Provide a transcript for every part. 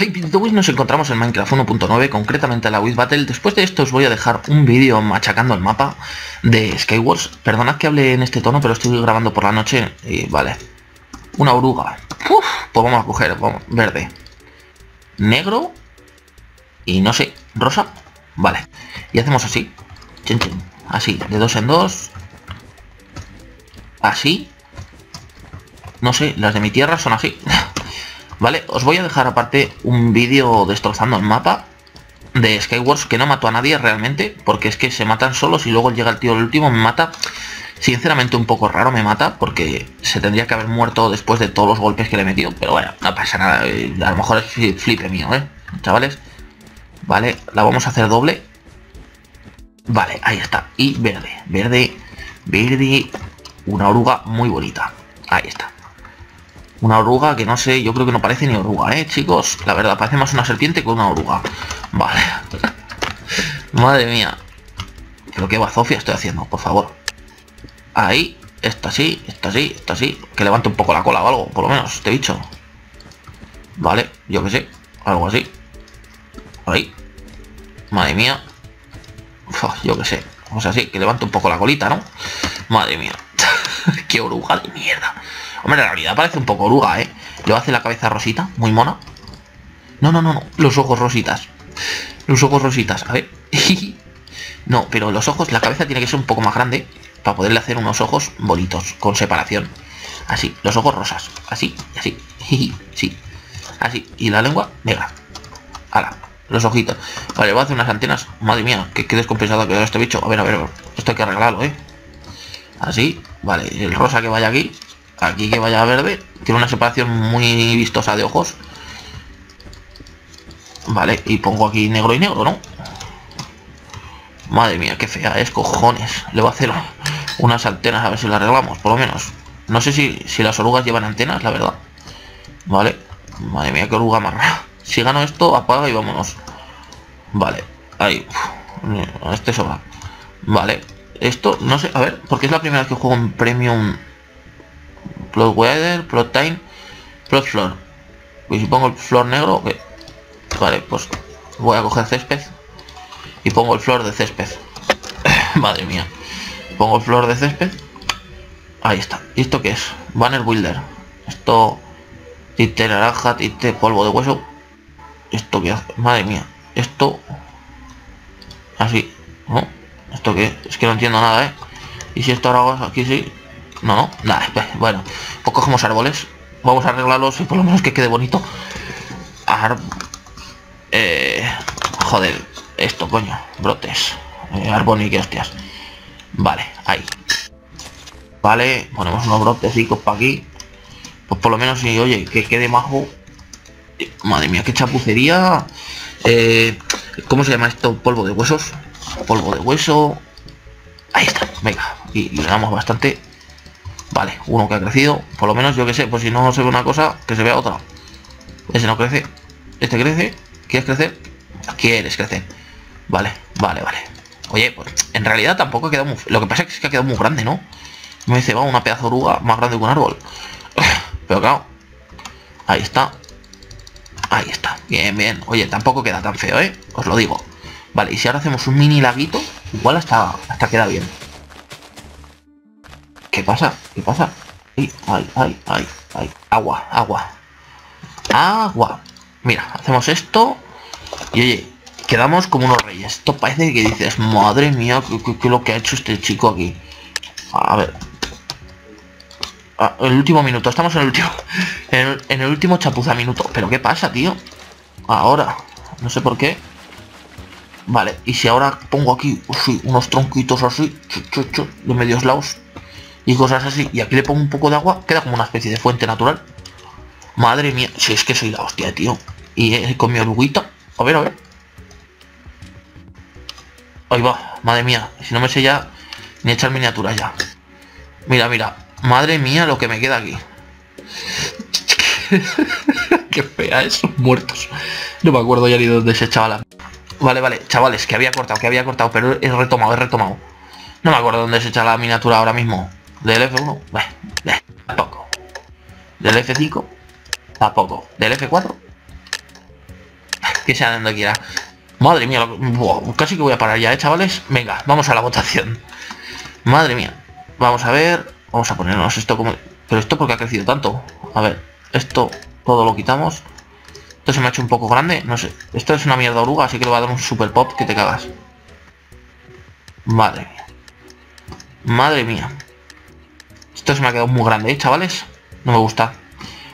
Hey nos encontramos en Minecraft 1.9, concretamente en la Wiz Battle. Después de esto os voy a dejar un vídeo machacando el mapa de Skywars. Perdonad que hable en este tono, pero estoy grabando por la noche y vale. Una oruga. Pues vamos a coger, verde. Negro. Y no sé, rosa. Vale. Y hacemos así. Así, de dos en dos. Así. No sé, las de mi tierra son así. ¿Vale? Os voy a dejar aparte un vídeo destrozando el mapa de Skywars que no mató a nadie realmente, porque es que se matan solos y luego llega el tío el último, me mata. Sinceramente un poco raro me mata, porque se tendría que haber muerto después de todos los golpes que le he metido, pero bueno, no pasa nada, eh, a lo mejor es flipe mío, ¿eh? Chavales, vale, la vamos a hacer doble. Vale, ahí está, y verde, verde, verde, una oruga muy bonita, ahí está. Una oruga que no sé, yo creo que no parece ni oruga, ¿eh, chicos? La verdad, parece más una serpiente que una oruga. Vale. Madre mía. Pero qué bazofia estoy haciendo, por favor. Ahí, está así, está así, está así. Que levante un poco la cola o algo, por lo menos, este bicho. Vale, yo que sé, algo así. Ahí. Madre mía. yo que sé. O sea, así, que levante un poco la colita, ¿no? Madre mía. qué oruga de mierda. Hombre, en realidad parece un poco oruga, ¿eh? Le hace la cabeza rosita, muy mona. No, no, no, no. Los ojos rositas. Los ojos rositas, a ver. no, pero los ojos, la cabeza tiene que ser un poco más grande para poderle hacer unos ojos bonitos, con separación. Así, los ojos rosas. Así, así. sí. Así. Y la lengua negra. Ala, los ojitos. Vale, voy a hacer unas antenas. Madre mía, qué, qué descompensado ha quedado este bicho. A ver, a ver, esto hay que arreglarlo, ¿eh? Así, vale, el rosa que vaya aquí aquí que vaya verde tiene una separación muy vistosa de ojos. Vale y pongo aquí negro y negro no madre mía qué fea es cojones. Le voy a hacer unas antenas a ver si la arreglamos por lo menos. No sé si, si las orugas llevan antenas la verdad. Vale madre mía qué oruga más si gano esto apaga y vámonos. Vale ahí este sobra. Vale esto no sé a ver porque es la primera vez que juego en premium Plot Weather, Plot Time, Plot Floor. Y si pongo el flor negro, vale, pues voy a coger césped y pongo el flor de césped. Madre mía. Pongo el flor de césped. Ahí está. ¿Y esto qué es? Banner Builder. Esto tinte naranja, tinte polvo de hueso. ¿Esto qué hace? Madre mía. Esto así, ¿no? ¿Esto qué? Es que no entiendo nada, ¿eh? Y si esto ahora aquí sí, no, nada, bueno, pues cogemos árboles. Vamos a arreglarlos y por lo menos que quede bonito. eh, joder, esto, coño, brotes. Eh, y que hostias. Vale, ahí. Vale, ponemos unos brotecitos para aquí. Pues por lo menos, si oye, que quede majo. Madre mía, qué chapucería. Eh, ¿Cómo se llama esto? Polvo de huesos. Polvo de hueso. Ahí está, venga. Y le damos bastante Vale, uno que ha crecido. Por lo menos yo que sé, pues si no se ve una cosa, que se vea otra. Ese no crece. Este crece. ¿Quieres crecer? ¿Quieres crecer? Vale, vale, vale. Oye, pues en realidad tampoco ha quedado muy... Lo que pasa es que ha quedado muy grande, ¿no? Me dice, va una pedazo oruga más grande que un árbol. Pero claro. Ahí está. Ahí está. Bien, bien. Oye, tampoco queda tan feo, ¿eh? Os lo digo. Vale, y si ahora hacemos un mini laguito, igual hasta, hasta queda bien. ¿Qué pasa? ¿Qué pasa? Ay, ay, ay, ay. Agua, agua. Agua. Mira, hacemos esto. Y oye, quedamos como unos reyes. Esto parece que dices, madre mía, ¿qué, es lo que ha hecho este chico aquí? A ver. El último minuto, estamos en el último. En el, último chapuza minuto. Pero ¿qué pasa, tío? Ahora. No sé por qué. Vale, y si ahora pongo aquí unos tronquitos así, de medios lados, y cosas así. Y aquí le pongo un poco de agua, queda como una especie de fuente natural. Madre mía, si es que soy la hostia, tío. Y eh, con mi oruguita. A ver, a ver. Ahí va, madre mía. Si no me sé ya ni echar miniaturas ya. Mira, mira. Madre mía lo que me queda aquí. Qué fea esos muertos. No me acuerdo ya ni dónde se echaba la... Vale, vale, chavales, que había cortado, que había cortado, pero he retomado, he retomado. No me acuerdo dónde se echa la miniatura ahora mismo. Del F1, bueno, tampoco. Del F5, tampoco. Del F4, que sea donde quiera. Madre mía, casi que voy a parar ya, ¿eh, chavales? Venga, vamos a la votación. Madre mía. Vamos a ver. Vamos a ponernos esto como... Pero esto porque ha crecido tanto. A ver, esto todo lo quitamos. Esto se me ha hecho un poco grande. No sé. Esto es una mierda oruga, así que le voy a dar un super pop que te cagas. Madre mía. Madre mía. Esto se me ha quedado muy grande, ¿eh, chavales? No me gusta.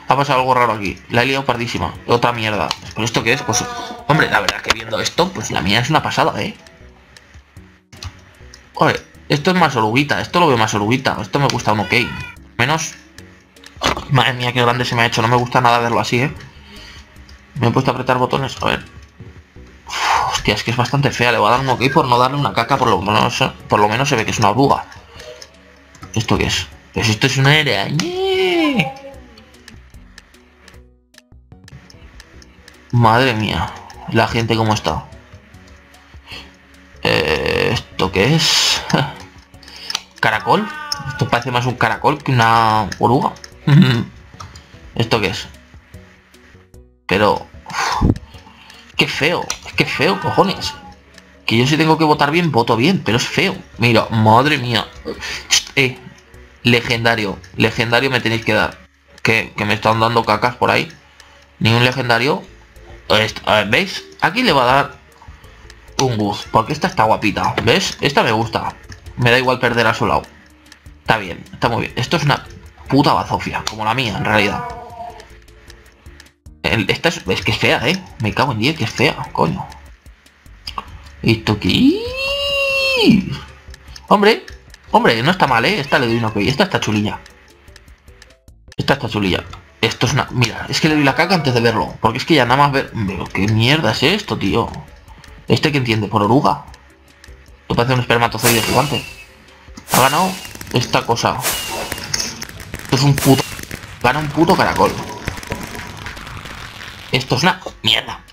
Ha pasado algo raro aquí. La he liado pardísima. Otra mierda. ¿Pero esto qué es? Pues, hombre, la verdad que viendo esto, pues la mía es una pasada, ¿eh? Oye, esto es más oruguita. Esto lo veo más oruguita. Esto me gusta un ok. Menos... Madre mía, qué grande se me ha hecho. No me gusta nada verlo así, ¿eh? Me he puesto a apretar botones. A ver. hostia, es que es bastante fea. Le voy a dar un ok por no darle una caca. Por lo menos, por lo menos se ve que es una oruga. ¿Esto qué es? Pues esto es una araña. Madre mía. La gente cómo está. Eh, ¿Esto qué es? ¿Caracol? Esto parece más un caracol que una oruga. ¿Esto qué es? Pero... qué feo. Que feo, cojones. Que yo si tengo que votar bien, voto bien. Pero es feo. Mira, madre mía. Eh, legendario. Legendario me tenéis que dar. Que, que me están dando cacas por ahí. Ni un legendario a ¿veis? Aquí le va a dar un bus, porque esta está guapita. ¿Ves? Esta me gusta. Me da igual perder a su lado. Está bien, está muy bien. Esto es una puta bazofia, como la mía, en realidad. esta es, que es fea, ¿eh? Me cago en 10, que es fea, coño. Esto aquí... Hombre, hombre, no está mal, ¿eh? Esta le doy una ok. Esta está chulilla. Esta está chulilla. Esto es una... Mira, es que le doy la caca antes de verlo. Porque es que ya nada más ver... Pero qué mierda es esto, tío. ¿Este que entiende? Por oruga. Esto parece un espermatozoide gigante. Ha ganado esta cosa. Esto es un puto... Gana un puto caracol. Esto es una mierda.